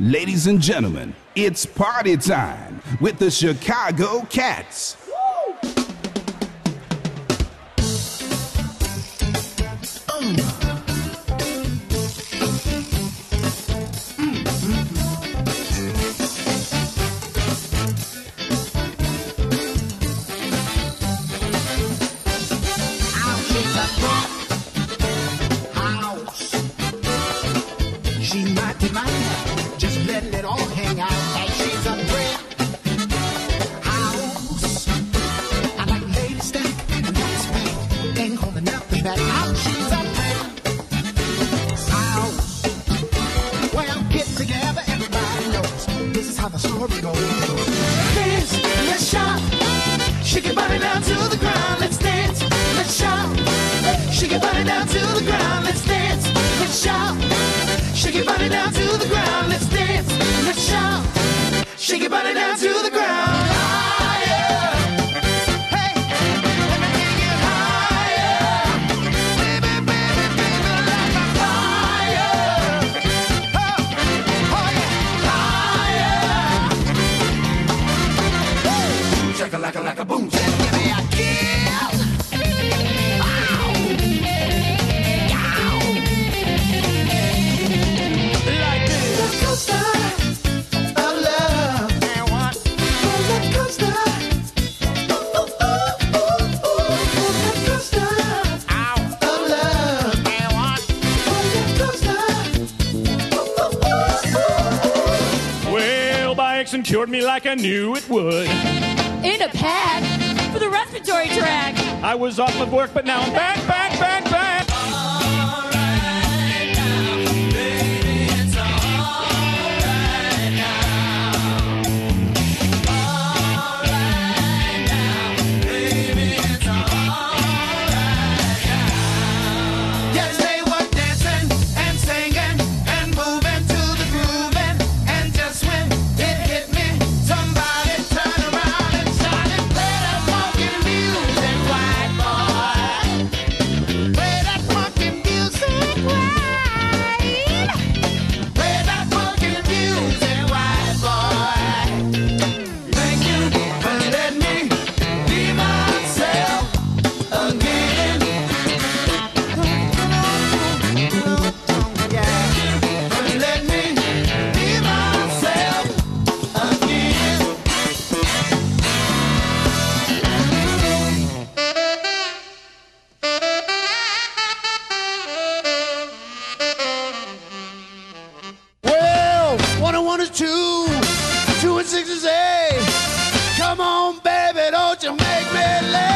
Ladies and gentlemen, it's party time with the Chicago Catz. She letting it all hang out. And she's a brick house. I like. Ain't nothing back. She's a house. Well, get together, everybody knows. This is how the story goes. Dance, let's. Shake your body down to the ground. Let's dance, let's shout. Shake your body down to the ground. Let's dance, let's. Shake your body down to the ground. Let's dance, let's shout. Shake your body down to the ground. Biaxin cured me like I knew it would. In a pack for the respiratory tract. I was off of work, but now I'm back, back, back. Two, two and six is eight. Come on, baby, don't you make me late,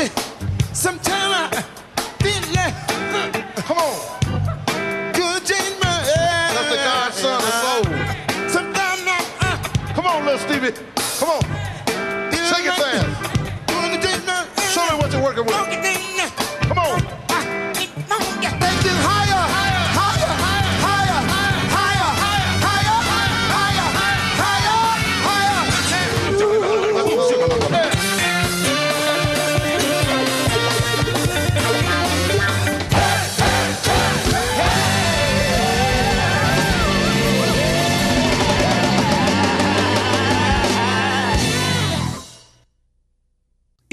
shit, sometime I feel like, uh, come on. Doing the James Brown. That's the godson of soul. Sometimes I, uh, Come on, little Stevie. Come on. Shake it fast. doing the James Brown. Show me what you're working with.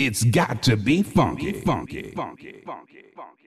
It's got to be funky, funky, funky, funky, funky.